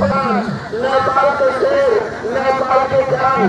नेपाल के शेर नेपाल के जान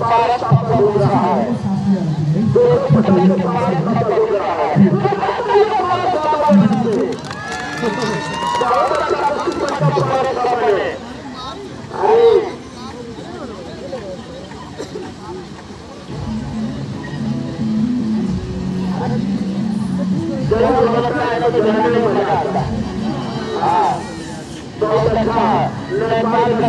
भारत का डूब रहा है। देश पटने के भारत का डूब रहा है। ज़रूर लगता है तो जाने में मज़ा आता है। हाँ बहुत अच्छा नेपाल का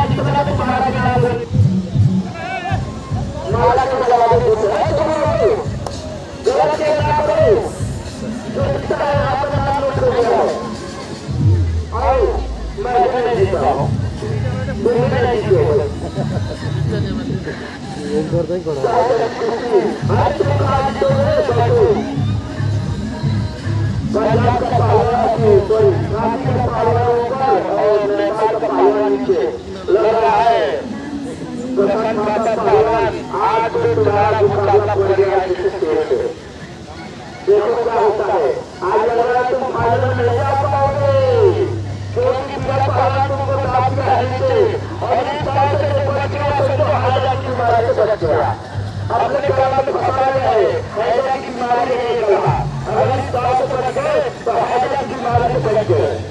तो तुम्हारा जवाब नाला का जवाब कुछ है तुम लोग गलत के नाम पर जो लिखता है आपका नाम लिख दिया आओ मैं नहीं जीता हूँ तुम भी नहीं जीते ये कर दें कोड़ा आज तुम आज तो बैठो गंगा का पहाड़ा के कोई काफ़ी का पहाड़ा ऊपर और नेपाल का पहाड़ा नीचे प्रसन्न माता पहलवान आज भी तुम्हारा मुकाबला पड़ेगा इस स्टेज पे देखो क्या होता है आज लग तुम फाइनल में नहीं जा पाओगे क्योंकि मेरा पहलवान तुमको काफ़ी है नीचे और इस साल से बच गया तो तो हाईजा की से बच गया अपने काला तो फंसा है हाईजा की मारे नहीं गया अगर इस साल से बच गए तो हाईजा की मारे से बच गए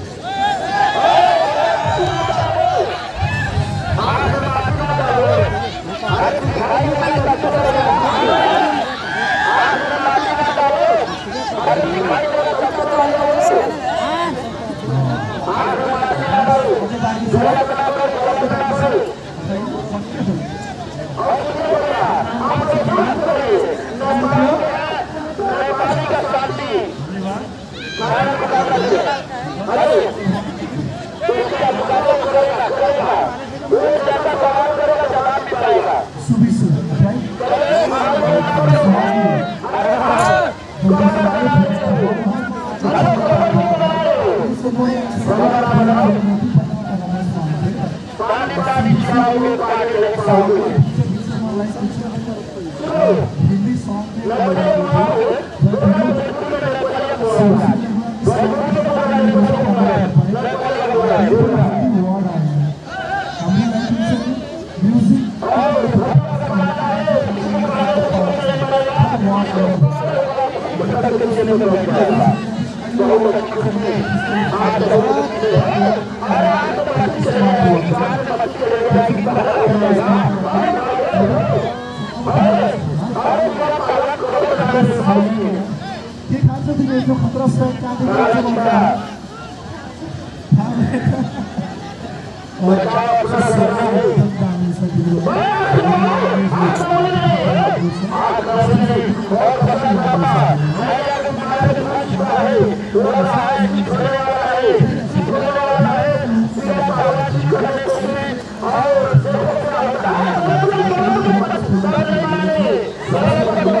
ఆ साउंड हिंदी सॉन्ग में म्यूजिक जो खतरा से चांदी का जो बनता है और और Vale.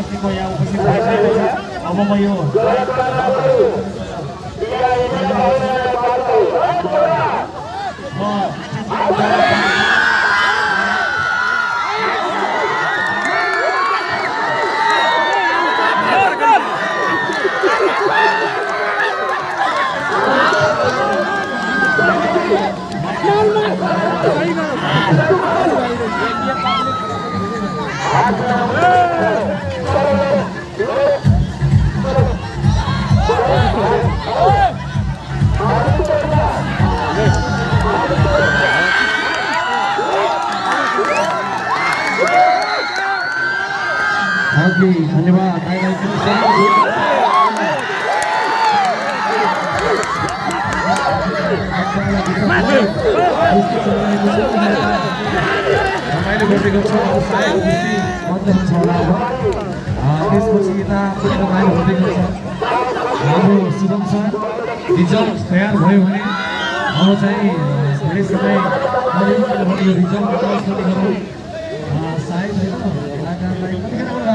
अगतिको यहाँ उपस्थित भइसकेको छ अब म यो म ओके धन्यवाद त्यसपछि यता रमाइलो गरिदिएको छ हाम्रो शुभम सर रिजल्ट तयार भयो भने अब चाहिँ धेरै समय यो रिजल्ट सायद कलाकारलाई कतिखेर होला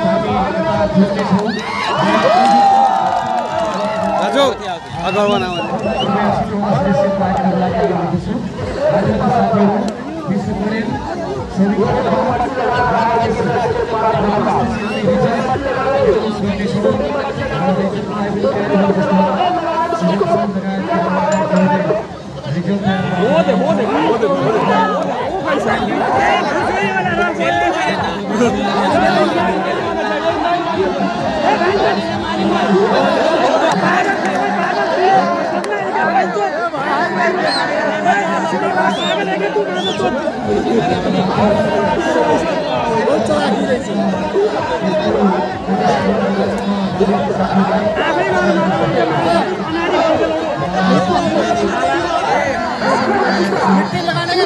दाजु अगाडि बनाऊ मिट्टी लगाने के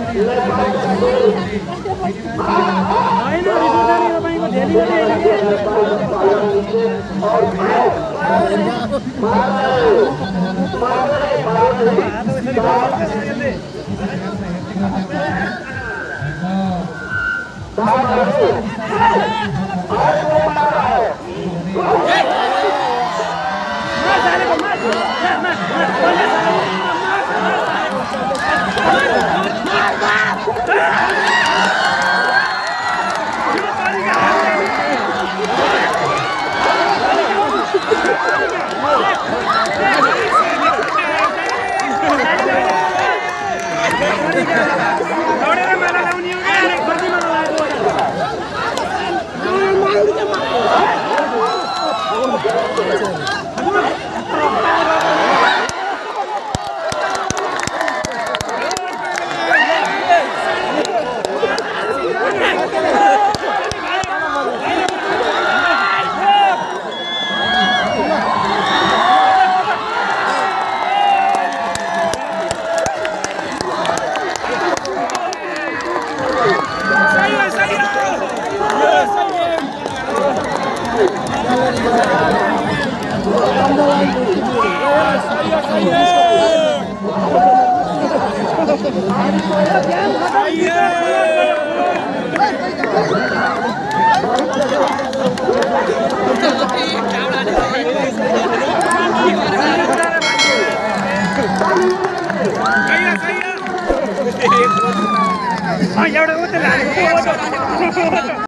होतं Yeah. ना